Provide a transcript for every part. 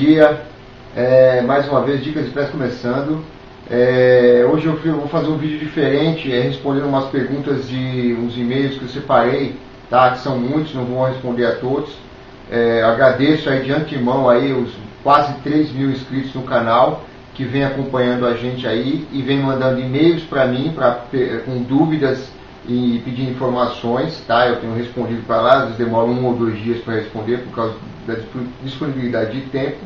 Dia. É, mais uma vez, Dicas Pesca começando. É, hoje eu vou fazer um vídeo diferente, é, respondendo umas perguntas de uns e-mails que eu separei, tá? que são muitos, não vou responder a todos. É, agradeço aí de antemão aí os quase 3 mil inscritos no canal que vem acompanhando a gente aí e vem mandando e-mails para mim pra, com dúvidas e pedindo informações, tá? Eu tenho respondido para lá, às vezes demora um ou dois dias para responder por causa da disponibilidade de tempo,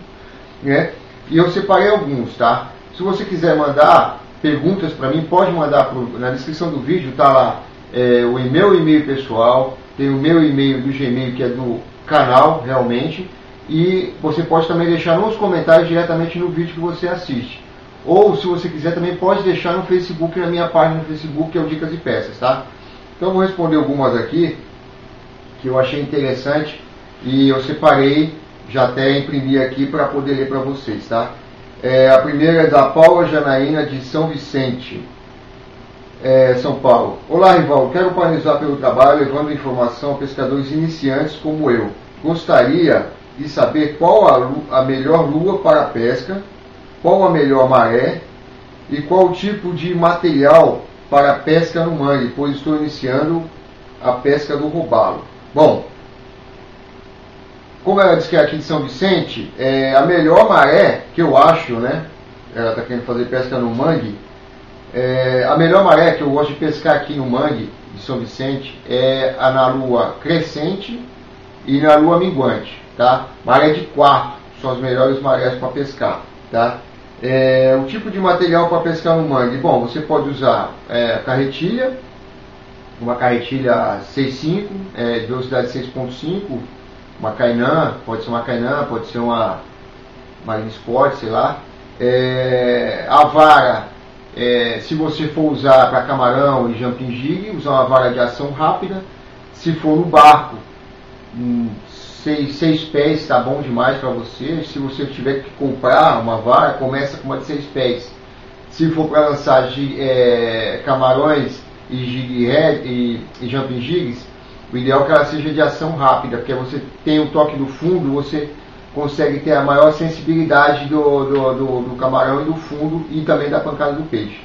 né? E eu separei alguns, tá? Se você quiser mandar perguntas para mim, pode mandar pro, na descrição do vídeo, tá lá é, o meu e-mail pessoal, tem o meu e-mail do Gmail que é do canal realmente, e você pode também deixar nos comentários diretamente no vídeo que você assiste. Ou, se você quiser, também pode deixar no Facebook, na minha página no Facebook, que é o Dicas e Peças, tá? Então, vou responder algumas aqui que eu achei interessante e eu separei, já até imprimi aqui para poder ler para vocês, tá? É, a primeira é da Paula Janaína, de São Vicente, é, São Paulo. Olá, rival. Quero parabenizar pelo trabalho, levando informação a pescadores iniciantes como eu. Gostaria de saber qual a, a melhor lua para pesca qual a melhor maré e qual tipo de material para pesca no mangue, pois estou iniciando a pesca do robalo. Bom, como ela disse que é aqui de São Vicente, é, a melhor maré que eu acho, né? Ela está querendo fazer pesca no mangue. É, a melhor maré que eu gosto de pescar aqui no mangue de São Vicente é a na lua crescente e na lua minguante, tá? Maré de quarto são as melhores marés para pescar, tá? É, o tipo de material para pescar no mangue, bom, você pode usar é, carretilha, uma carretilha 6.5, é, de velocidade 6.5, uma Kainan, pode ser uma Kainan, pode ser uma Marine Sport, sei lá. É, a vara, é, se você for usar para camarão e jumping jig, usar uma vara de ação rápida. Se for no barco, seis, seis pés está bom demais para você. Se você tiver que comprar uma vara, começa com uma de seis pés. Se for para lançar é, camarões e, e, e jumping jigs, o ideal é que ela seja de ação rápida, porque você tem o toque do fundo, você consegue ter a maior sensibilidade do, do, do, do camarão e do fundo e também da pancada do peixe.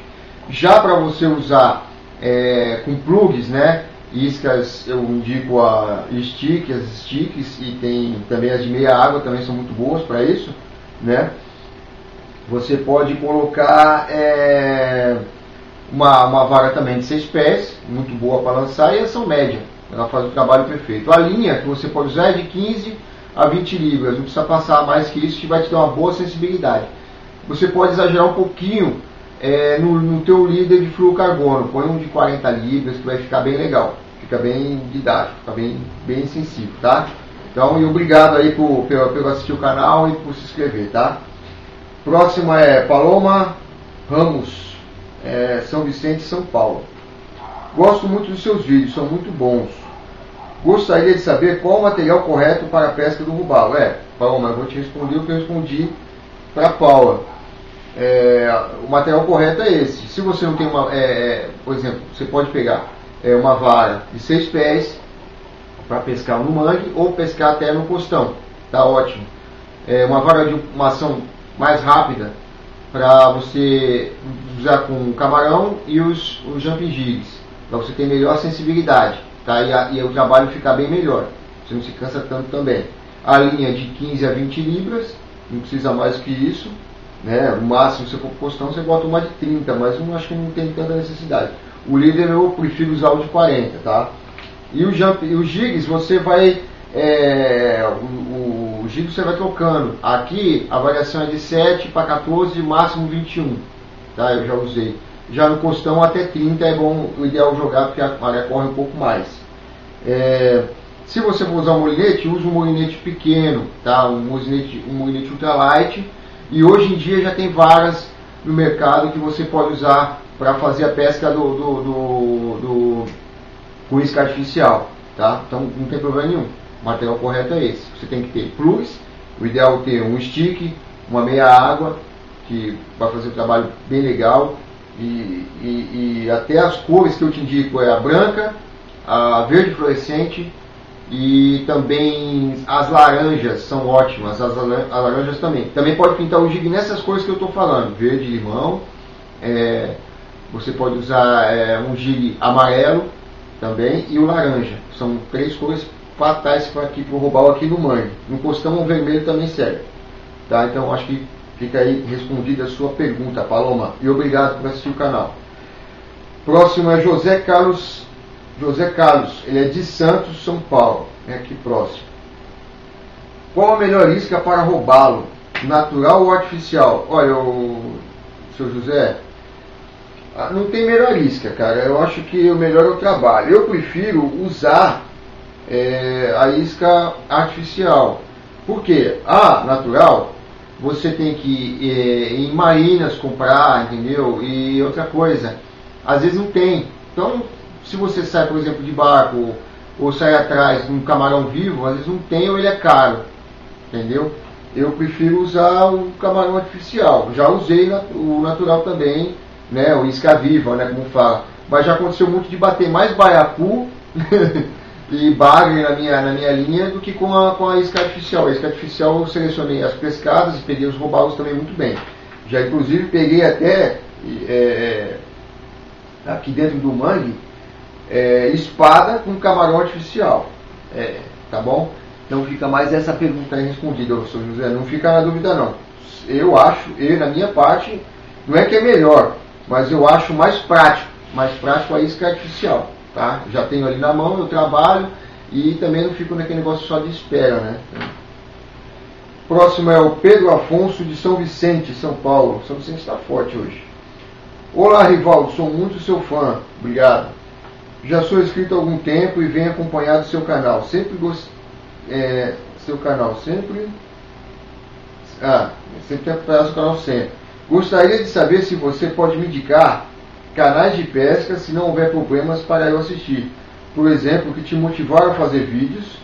Já para você usar é, com plugs, né? Iscas eu indico a stick, as sticks e tem também as de meia água também são muito boas para isso, né? Você pode colocar é, uma, uma vara também de 6 pés, muito boa para lançar e ação média, ela faz o trabalho perfeito. A linha que você pode usar é de 15 a 20 libras, não precisa passar mais que isso, que vai te dar uma boa sensibilidade. Você pode exagerar um pouquinho é, no, no teu líder de fluocarbono. Põe um de 40 libras que vai ficar bem legal. Fica bem didático, fica bem, bem sensível, tá? Então, e obrigado aí por, por, por assistir o canal e por se inscrever, tá? Próxima é Paloma Ramos, é, São Vicente, São Paulo. Gosto muito dos seus vídeos, são muito bons. Gostaria de saber qual o material correto para a pesca do robalo. É, Paloma, eu vou te responder o que eu respondi para Paula é, o material correto é esse. Se você não tem uma, é, é por exemplo, você pode pegar é, uma vara de seis pés para pescar no mangue ou pescar até no costão, tá ótimo. É uma vara de uma ação mais rápida para você usar com camarão e os, os jumping jigs, para você ter melhor sensibilidade, tá? E, a, e o trabalho ficar bem melhor. Você não se cansa tanto também. A linha de 15 a 20 libras, não precisa mais que isso né? O máximo, se for postão, você bota uma de 30, mas não acho que não tem tanta necessidade. O líder eu prefiro usar o de 40, tá? E o jump, e os gigs você vai é, o, o, gig você vai trocando. Aqui a variação é de 7 para 14, máximo 21, tá? Eu já usei. Já no costão até 30 é bom, o ideal jogar porque a maré corre um pouco mais. É, se você for usar um molinete, use um molinete pequeno, tá? Um molinete, um molinete ultralight e hoje em dia já tem varas no mercado que você pode usar para fazer a pesca do, do, do, do, com isca artificial. Tá? Então não tem problema nenhum. O material correto é esse. Você tem que ter plus, o ideal é ter um stick, uma meia água, que vai fazer um trabalho bem legal. E, e, e até as cores que eu te indico é a branca, a verde fluorescente E também as laranjas são ótimas, as, laranjas também. Também pode pintar o jig nessas cores que eu estou falando, verde, limão. É, você pode usar é, um gig amarelo também e o laranja. São três cores fatais para aqui para aqui no mangue. No costão o vermelho também serve. Tá? Então acho que fica aí respondida a sua pergunta, Paloma. E obrigado por assistir o canal. Próximo é José Carlos José Carlos, ele é de Santos, São Paulo, é aqui próximo. Qual a melhor isca para roubá-lo? Natural ou artificial? Olha, o seu José, ah, não tem melhor isca, cara. Eu acho que o melhor é o trabalho. Eu prefiro usar é, a isca artificial. Por quê? A natural, você tem que ir é, em marinas comprar, entendeu? E outra coisa, às vezes não tem. Então se você sai, por exemplo, de barco ou, sai atrás de um camarão vivo, às vezes não tem ou ele é caro. Entendeu? Eu prefiro usar o camarão artificial. Já usei o natural também, né? O isca viva, né? Como fala. Mas já aconteceu muito de bater mais baiacu e bagre na minha, na minha linha do que com a, com a isca artificial. A isca artificial eu selecionei as pescadas e peguei os robalos também muito bem. Já inclusive peguei até é aqui dentro do mangue é, espada com camarão artificial. É, tá bom? Então fica mais essa pergunta aí respondida, professor José. Não fica na dúvida não. Eu acho, eu na minha parte, não é que é melhor, mas eu acho mais prático. Mais prático a isca artificial. Tá? Já tenho ali na mão, eu trabalho e também não fico naquele negócio só de espera, né? Próximo é o Pedro Afonso de São Vicente, São Paulo. São Vicente está forte hoje. Olá, Rivaldo, sou muito seu fã. Obrigado. Já sou inscrito há algum tempo e venho acompanhado seu canal. Sempre gost... É, seu canal sempre. Ah, sempre acompanhado o canal sempre. Gostaria de saber se você pode me indicar canais de pesca se não houver problemas para eu assistir. Por exemplo, que te motivaram a fazer vídeos.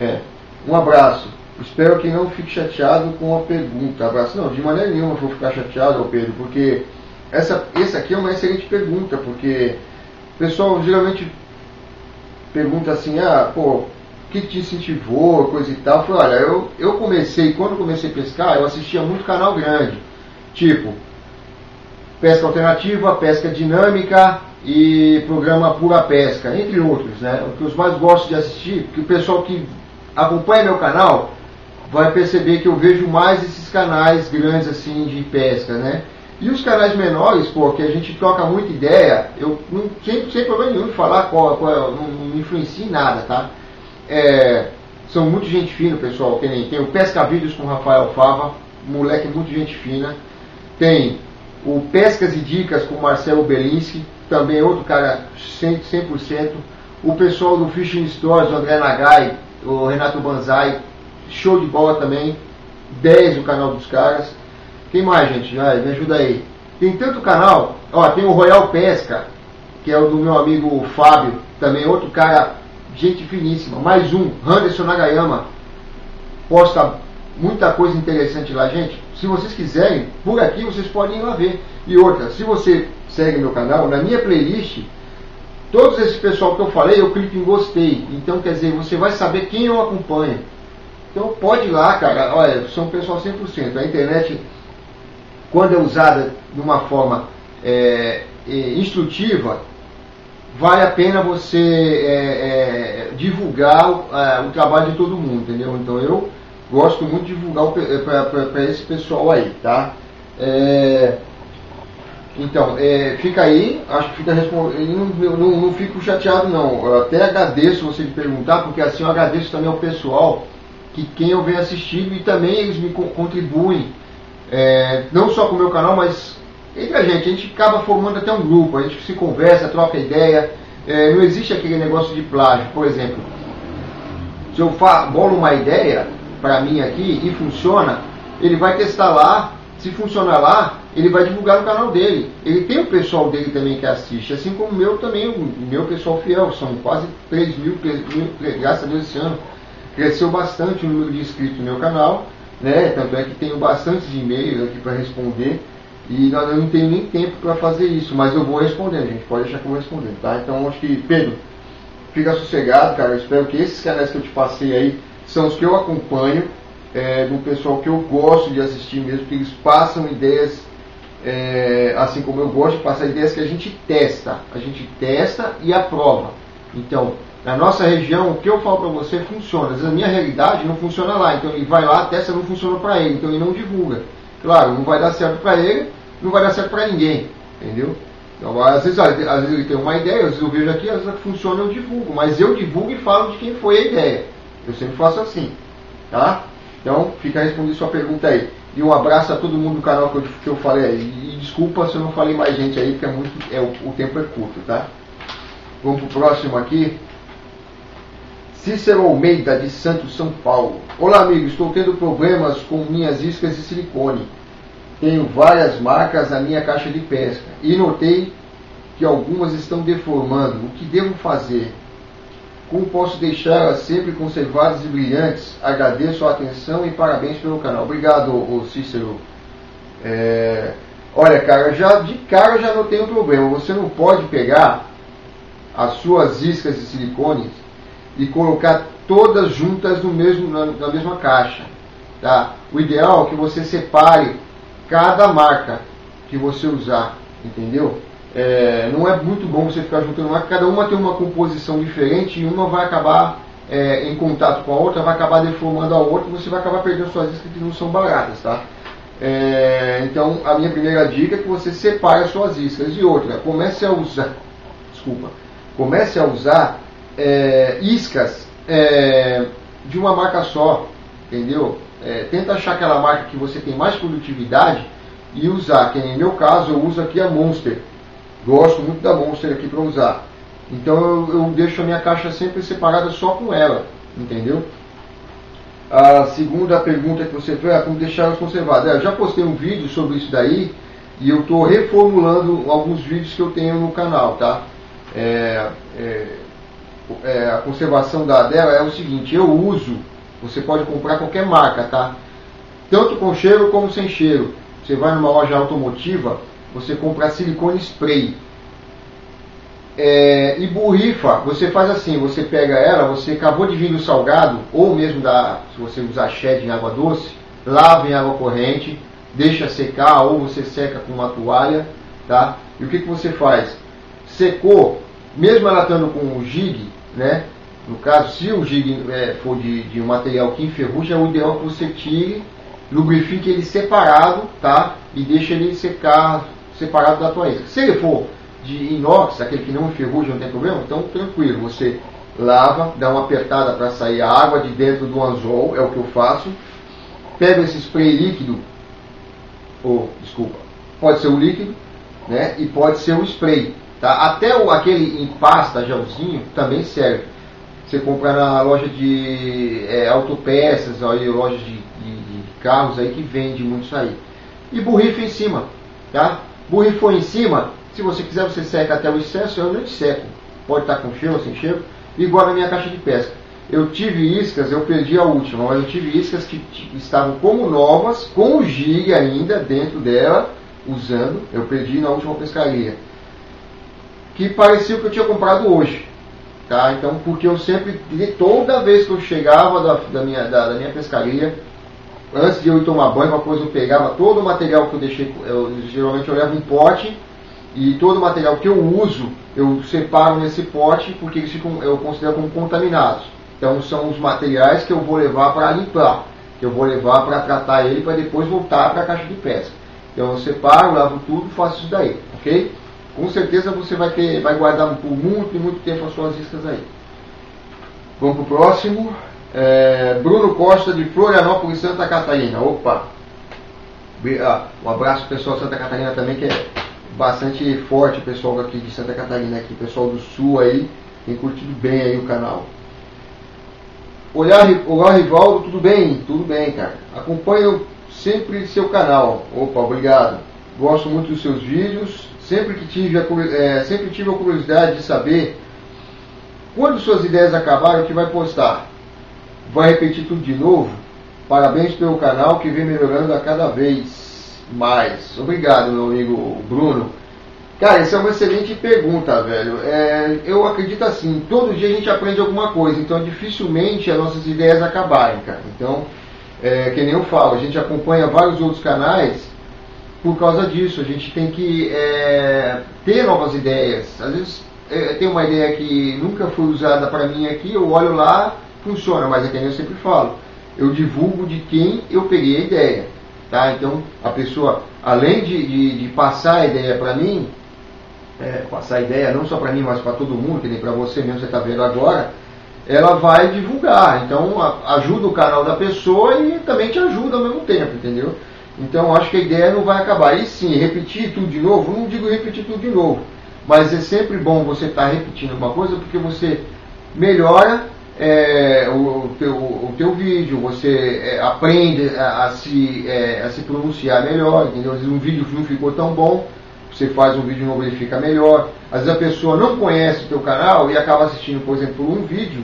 É. Um abraço. Espero que não fique chateado com a pergunta. Abraço. Não, de maneira nenhuma vou ficar chateado, Pedro, porque essa, essa aqui é uma excelente pergunta, porque pessoal geralmente pergunta assim, ah, pô, o que te incentivou, coisa e tal. Eu falei, olha, eu, eu comecei, quando comecei a pescar, eu assistia muito canal grande, tipo pesca alternativa, pesca dinâmica e programa pura pesca, entre outros, né? O que eu mais gosto de assistir, porque o pessoal que acompanha meu canal vai perceber que eu vejo mais esses canais grandes assim de pesca, né? E os canais menores, pô, que a gente troca muita ideia, eu não sem, sem problema nenhum de falar qual, qual não, não influencia em nada, tá? É, são muito gente fina, pessoal. Tem, tem o Pesca Vídeos com Rafael Fava, moleque muito gente fina. Tem o Pescas e Dicas com Marcelo Belinsky, também outro cara 100%. 100%. O pessoal do Fishing Stories, o André Nagai, o Renato Banzai, show de bola também. 10 o canal dos caras. Quem mais, gente? Vai, me ajuda aí. Tem tanto canal. Ó, tem o Royal Pesca, que é o do meu amigo Fábio, também outro cara, gente finíssima. Mais um, Anderson Nagayama. Posta muita coisa interessante lá, gente. Se vocês quiserem, por aqui vocês podem ir lá ver. E outra, se você segue meu canal, na minha playlist, todos esses pessoal que eu falei, eu clico em gostei. Então, quer dizer, você vai saber quem eu acompanho. Então, pode ir lá, cara. Olha, são pessoal 100%. A internet quando é usada de uma forma é, é, instrutiva, vale a pena você é, é divulgar o, é, o, trabalho de todo mundo, entendeu? Então eu gosto muito de divulgar para esse pessoal aí, tá? É, então, fica aí, acho que fica respondendo. Não, não, não, fico chateado não. Eu até agradeço você de perguntar, porque assim eu agradeço também ao pessoal que quem eu venho assistindo e também eles me contribuem é, não só com o meu canal, mas entre a gente. A gente acaba formando até um grupo, a gente se conversa, troca ideia. É, não existe aquele negócio de plágio, por exemplo. Se eu bolo uma ideia para mim aqui e funciona, ele vai testar lá. Se funcionar lá, ele vai divulgar no canal dele. Ele tem o pessoal dele também que assiste, assim como o meu também, o meu pessoal fiel. São quase 3 mil, graças a Deus esse ano. Cresceu bastante o número de inscritos no meu canal né? Tanto é que tenho bastante e-mails aqui para responder e não tenho nem tempo para fazer isso, mas eu vou responder, gente. Pode deixar que eu vou responder, tá? Então acho que, Pedro, fica sossegado, cara. Eu espero que esses canais que eu te passei aí são os que eu acompanho, é, do pessoal que eu gosto de assistir mesmo, que eles passam ideias, é, assim como eu gosto de passar ideias que a gente testa. A gente testa e aprova. Então, na nossa região, o que eu falo para você funciona. Às vezes a minha realidade não funciona lá. Então ele vai lá, testa, não funciona para ele. Então ele não divulga. Claro, não vai dar certo para ele, não vai dar certo para ninguém. Entendeu? Então, às vezes, às vezes ele tem uma ideia, às vezes eu vejo aqui, às vezes funciona, eu divulgo. Mas eu divulgo e falo de quem foi a ideia. Eu sempre faço assim. Tá? Então, fica respondendo sua pergunta aí. E um abraço a todo mundo do canal que eu, que eu falei aí. E desculpa se eu não falei mais gente aí, porque é muito, é, o, o tempo é curto, tá? Vamos pro próximo aqui. Cícero Almeida, de Santos, São Paulo. Olá, amigo. Estou tendo problemas com minhas iscas de silicone. Tenho várias marcas na minha caixa de pesca e notei que algumas estão deformando. O que devo fazer? Como posso deixá-las sempre conservadas e brilhantes? Agradeço a atenção e parabéns pelo canal. Obrigado, Cícero. É... Olha, cara, já de cara já não tem um problema. Você não pode pegar as suas iscas de silicone e colocar todas juntas no mesmo, na, na mesma caixa. Tá? O ideal é que você separe cada marca que você usar, entendeu? É, não é muito bom você ficar juntando marca, cada uma tem uma composição diferente e uma vai acabar é, em contato com a outra, vai acabar deformando a outra e você vai acabar perdendo suas iscas que não são baratas, tá? É, então a minha primeira dica é que você separe as suas iscas e outra, comece a usar, desculpa, comece a usar é, iscas é, de uma marca só, entendeu? É, tenta achar aquela marca que você tem mais produtividade e usar, que no meu caso eu uso aqui a Monster. Gosto muito da Monster aqui para usar. Então eu, eu, deixo a minha caixa sempre separada só com ela, entendeu? A segunda pergunta que você fez é como deixar elas conservadas. É, eu já postei um vídeo sobre isso daí e eu estou reformulando alguns vídeos que eu tenho no canal, tá? É, é, é, a conservação da dela é o seguinte, eu uso, você pode comprar qualquer marca, tá? Tanto com cheiro como sem cheiro. Você vai numa loja automotiva, você compra silicone spray. É, e borrifa, você faz assim, você pega ela, você acabou de vir do salgado, ou mesmo da, se você usar shed em água doce, lava em água corrente, deixa secar, ou você seca com uma toalha, tá? E o que, que você faz? Secou, mesmo ela estando com o jig, né? No caso, se o jig é, for de, de um material que enferruja, é o ideal que você tire, lubrifique ele separado, tá? E deixe ele secar separado da isca. Se ele for de inox, aquele que não enferruja, não tem problema, então tranquilo, você lava, dá uma apertada para sair a água de dentro do anzol, é o que eu faço. Pega esse spray líquido, ou desculpa, pode ser o líquido, né? E pode ser o spray. Tá? Até o, aquele em pasta, gelzinho, também serve. Você compra na loja de é, autopeças, aí, lojas de, de, de, carros aí que vende muito isso aí. E borrifa em cima. Tá? Borrifou em cima, se você quiser você seca até o excesso, eu não seco. Pode estar com cheiro ou sem cheiro. Igual na minha caixa de pesca. Eu tive iscas, eu perdi a última, mas eu tive iscas que estavam como novas, com o gig ainda dentro dela, usando. Eu perdi na última pescaria que parecia o que eu tinha comprado hoje. Tá? Então, porque eu sempre, toda vez que eu chegava da, da minha, da, da, minha pescaria, antes de eu ir tomar banho, depois eu pegava todo o material que eu deixei, eu, geralmente eu levo um pote, e todo o material que eu uso, eu separo nesse pote, porque eles ficam, eu considero como contaminados. Então, são os materiais que eu vou levar para limpar, que eu vou levar para tratar ele, para depois voltar para a caixa de pesca. Então, eu separo, lavo tudo, faço isso daí, ok? Com certeza você vai, ter, vai guardar por muito e muito tempo as suas iscas aí. Vamos para o próximo. É, Bruno Costa de Florianópolis, Santa Catarina. Opa! Ah, um abraço pessoal de Santa Catarina também, que é bastante forte o pessoal aqui de Santa Catarina, aqui, pessoal do sul aí, tem curtido bem aí o canal. Olá, olá Rivaldo, tudo bem? Tudo bem, cara. Acompanho sempre seu canal. Opa, obrigado. Gosto muito dos seus vídeos Sempre que tive a, é, sempre tive a curiosidade de saber quando suas ideias acabarem, o que vai postar. Vai repetir tudo de novo? Parabéns pelo canal que vem melhorando a cada vez mais. Obrigado, meu amigo Bruno. Cara, essa é uma excelente pergunta, velho. É, eu acredito assim, todo dia a gente aprende alguma coisa, então dificilmente as nossas ideias acabarem, cara. Então, é, que nem eu falo, a gente acompanha vários outros canais por causa disso. A gente tem que é, ter novas ideias. Às vezes é, tem uma ideia que nunca foi usada para mim aqui, eu olho lá, funciona, mas é que eu sempre falo. Eu divulgo de quem eu peguei a ideia. Tá? Então, a pessoa, além de, de, de passar a ideia para mim, é, passar a ideia não só para mim, mas para todo mundo, que nem para você mesmo, você está vendo agora, ela vai divulgar. Então ajuda o canal da pessoa e também te ajuda ao mesmo tempo, entendeu? Então acho que a ideia não vai acabar. E sim, repetir tudo de novo, não digo repetir tudo de novo, mas é sempre bom você estar tá repetindo uma coisa porque você melhora é, o, teu, o teu vídeo, você é, aprende a, a se, é, a se pronunciar melhor, entendeu? Às vezes um vídeo não ficou tão bom, você faz um vídeo novo ele fica melhor. Às vezes a pessoa não conhece o teu canal e acaba assistindo, por exemplo, um vídeo,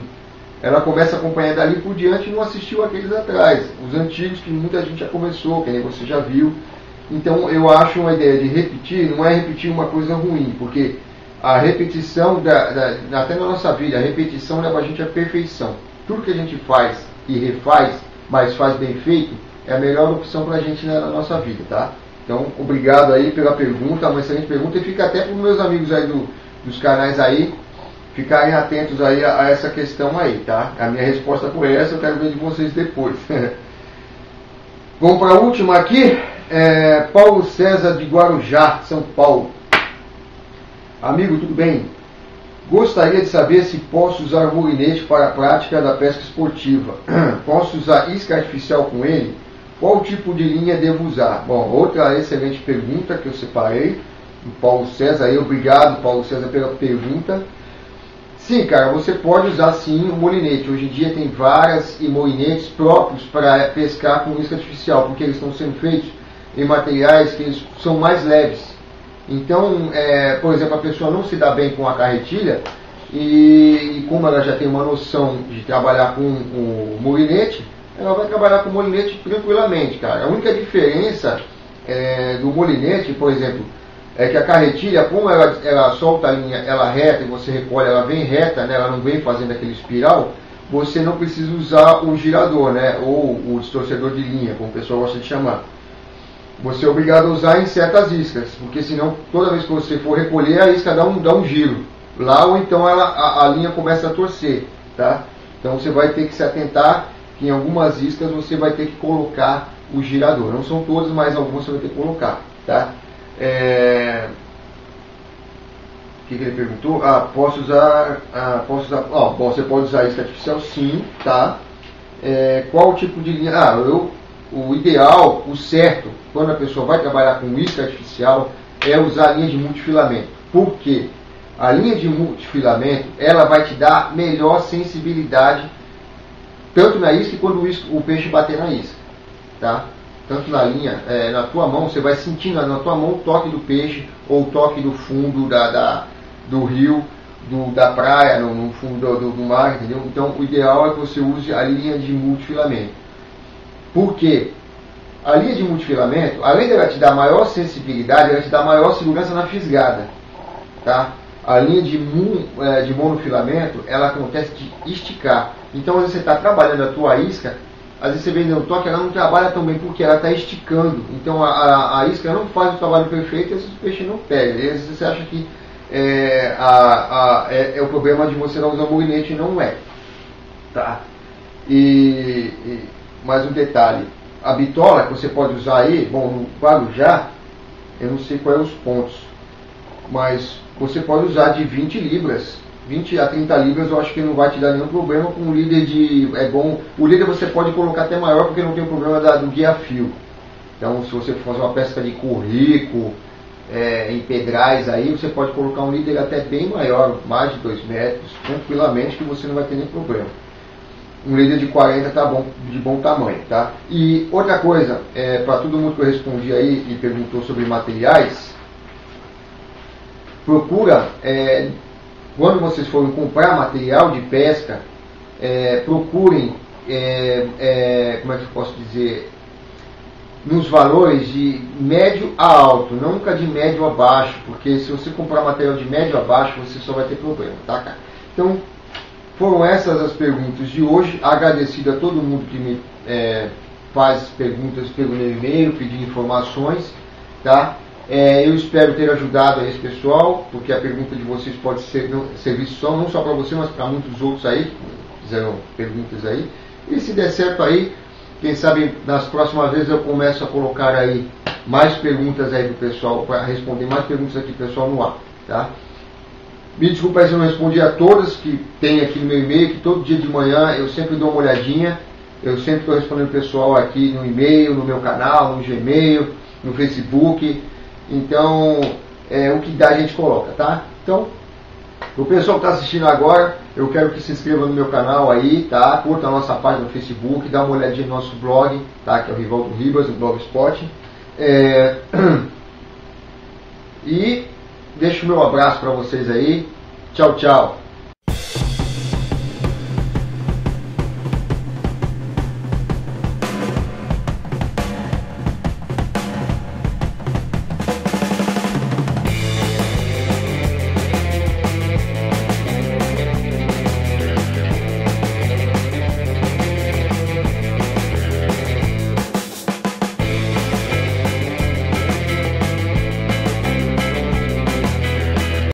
ela começa a acompanhar dali por diante e não assistiu aqueles atrás, os antigos que muita gente já começou, que nem você já viu. Então eu acho uma ideia de repetir, não é repetir uma coisa ruim, porque a repetição, da, da, até na nossa vida, a repetição leva a gente à perfeição. Tudo que a gente faz e refaz, mas faz bem feito, é a melhor opção para a gente na nossa vida, tá? Então, obrigado aí pela pergunta, uma excelente pergunta, e fica até para os meus amigos aí do, dos canais aí, ficarem atentos aí a, a, essa questão aí, tá? A minha resposta por essa eu quero ver de vocês depois. Vamos para a última aqui, é, Paulo César de Guarujá, São Paulo. Amigo, tudo bem? Gostaria de saber se posso usar o molinete para a prática da pesca esportiva. posso usar isca artificial com ele? Qual tipo de linha devo usar? Bom, outra excelente pergunta que eu separei Paulo César. Aí, obrigado, Paulo César, pela pergunta. Sim, cara, você pode usar sim o molinete. Hoje em dia tem várias e molinetes próprios para pescar com isca artificial, porque eles estão sendo feitos em materiais que eles são mais leves. Então, é, por exemplo, a pessoa não se dá bem com a carretilha e, e como ela já tem uma noção de trabalhar com o molinete, ela vai trabalhar com molinete tranquilamente, cara. A única diferença é, do molinete, por exemplo, é que a carretilha, como ela, ela solta a linha, ela reta e você recolhe, ela vem reta, né, ela não vem fazendo aquele espiral, você não precisa usar o girador, né, ou o distorcedor de linha, como o pessoal gosta de chamar. Você é obrigado a usar em certas iscas, porque senão toda vez que você for recolher, a isca dá um, dá um giro lá, ou então ela, a, a linha começa a torcer, tá? Então você vai ter que se atentar que em algumas iscas você vai ter que colocar o girador. Não são todas, mas algumas você vai ter que colocar. Tá? É... O que, que, ele perguntou? Ah, posso usar. Ah, posso usar. Ó, você pode usar isca artificial sim, tá? É, qual tipo de linha? Ah, eu, o ideal, o certo, quando a pessoa vai trabalhar com isca artificial, é usar a linha de multifilamento. Por quê? A linha de multifilamento ela vai te dar melhor sensibilidade tanto na isca quando o, peixe bater na isca, tá? Tanto na linha, é, na tua mão, você vai sentindo na tua mão o toque do peixe ou o toque do fundo da, da do rio, do, da praia, no, no fundo do, do, mar, entendeu? Então o ideal é que você use a linha de multifilamento. Por quê? A linha de multifilamento, além dela te dar maior sensibilidade, ela te dá maior segurança na fisgada, tá? A linha de, é, de monofilamento, ela acontece de esticar. Então, você está trabalhando a tua isca, às vezes você vê no toque, ela não trabalha tão bem porque ela está esticando. Então, a, a, a, isca não faz o trabalho perfeito e esses peixes não pegam. às vezes você acha que é, a, é, é, o problema de você não usar o molinete não é. Tá? E, e, mais um detalhe. A bitola que você pode usar aí, bom, no Guarujá, eu não sei quais é os pontos, mas você pode usar de 20 libras 20 a 30 libras eu acho que não vai te dar nenhum problema com o líder de. É bom. O líder você pode colocar até maior porque não tem o problema da, do guia fio. Então se você for fazer uma pesca de currico, é, em pedrais aí, você pode colocar um líder até bem maior, mais de 2 metros, tranquilamente, que você não vai ter nenhum problema. Um líder de 40 tá bom, de bom tamanho, tá? E outra coisa, é, para todo mundo que eu respondi aí e perguntou sobre materiais, procura é, quando vocês forem comprar material de pesca, é, procurem, é, é, como é que eu posso dizer, nos valores de médio a alto, nunca de médio a baixo, porque se você comprar material de médio a baixo, você só vai ter problema, tá, cara? Então, foram essas as perguntas de hoje. Agradecido a todo mundo que me é, faz perguntas pelo meu e-mail, pedindo informações, tá? É, eu espero ter ajudado esse pessoal, porque a pergunta de vocês pode ser, não, servir só, não só para você, mas para muitos outros aí, fizeram perguntas aí. E se der certo aí, quem sabe nas próximas vezes eu começo a colocar aí mais perguntas aí do pessoal, para responder mais perguntas aqui do pessoal no ar, tá? Me desculpa se eu não respondi a todas que tem aqui no meu e-mail, que todo dia de manhã eu sempre dou uma olhadinha. Eu sempre estou respondendo o pessoal aqui no e-mail, no meu canal, no Gmail, no Facebook. Então, é, o que dá a gente coloca, tá? Então, o pessoal que está assistindo agora, eu quero que se inscreva no meu canal aí, tá? Curta a nossa página no Facebook, dá uma olhadinha no nosso blog, tá? Que é o Rivaldo Ribas, o Blogspot. É... E deixo o meu abraço para vocês aí. Tchau, tchau.